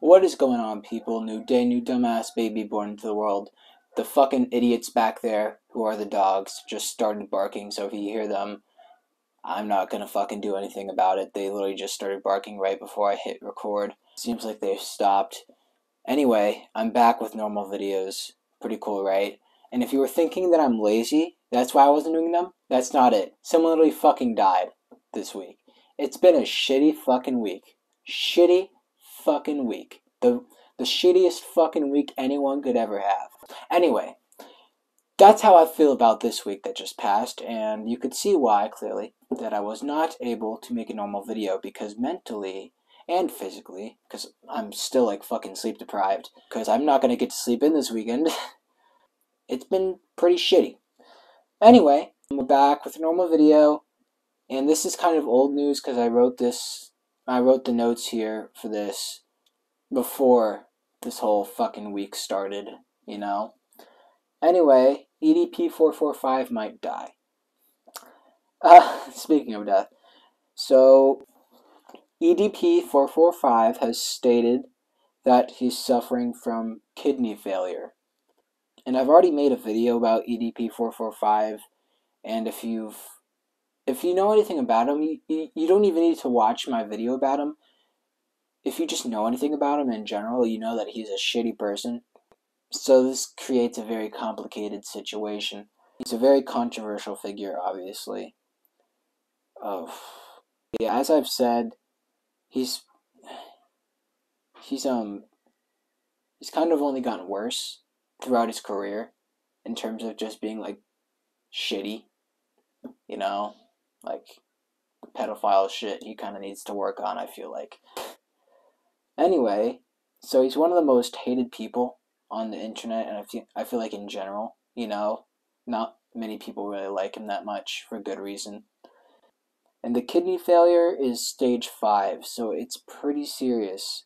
What is going on, people? New day, new dumbass baby born into the world. The fucking idiots back there, who are the dogs, just started barking, so if you hear them, I'm not gonna fucking do anything about it. They literally just started barking right before I hit record. Seems like they've stopped. Anyway, I'm back with normal videos. Pretty cool, right? And if you were thinking that I'm lazy, that's why I wasn't doing them, that's not it. Someone literally fucking died this week. It's been a shitty fucking week. Shitty fucking week. The the shittiest fucking week anyone could ever have. Anyway, that's how I feel about this week that just passed, and you could see why clearly that I was not able to make a normal video because mentally and physically, because I'm still like fucking sleep deprived, because I'm not gonna get to sleep in this weekend. it's been pretty shitty. Anyway, we're back with a normal video, and this is kind of old news because I wrote this, I wrote the notes here for this before this whole fucking week started, you know? Anyway, EDP 445 might die. Uh, speaking of death, so EDP 445 has stated that he's suffering from kidney failure. And I've already made a video about EDP 445, and if you've if you know anything about him, you, you don't even need to watch my video about him. If you just know anything about him in general, you know that he's a shitty person. So this creates a very complicated situation. He's a very controversial figure, obviously. Oh, yeah. As I've said, he's he's um he's kind of only gotten worse throughout his career in terms of just being like shitty, you know, like the pedophile shit he kind of needs to work on. I feel like. Anyway, so he's one of the most hated people on the internet, and I feel I feel like in general, you know, not many people really like him that much for good reason. And the kidney failure is stage five, so it's pretty serious.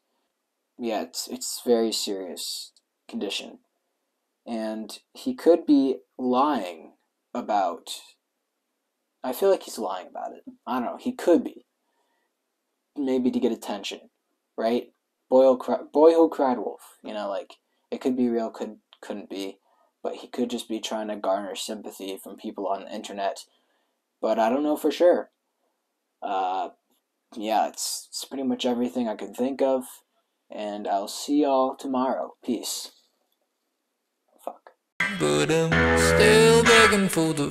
Yeah, it's it's very serious condition. And he could be lying about I feel like he's lying about it. I don't know, he could be. Maybe to get attention, right? Boy, boy who cried wolf, you know, like it could be real, could couldn't be, but he could just be trying to garner sympathy from people on the internet. But I don't know for sure. Uh, yeah, it's, it's pretty much everything I can think of. And I'll see y'all tomorrow. Peace. Fuck. Begging for the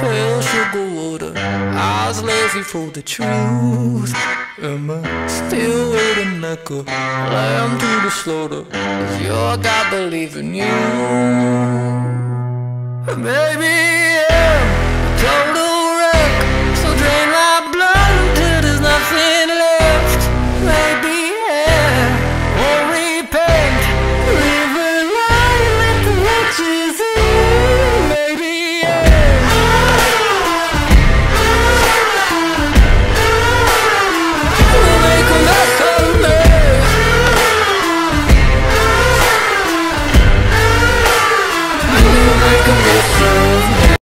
pale sugar water. I was lazy for the truth. Am I still waiting like a lamb to the slaughter? Your God believe in you? Yeah.